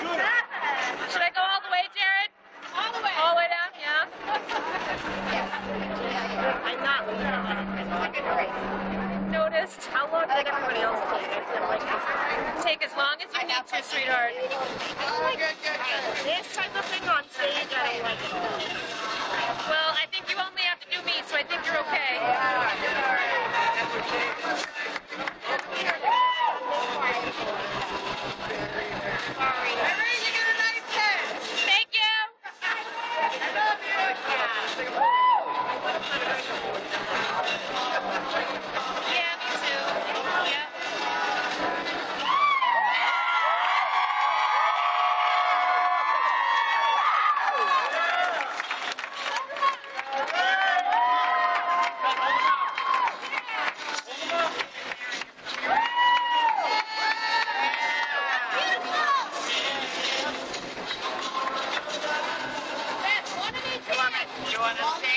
good. Should I go all the way, Jared? All the way. All the way down, yeah? yes. I'm not leaving. Noticed. How long did everybody else take? Take as long as you need to, sweetheart. Oh, my God. You. Want to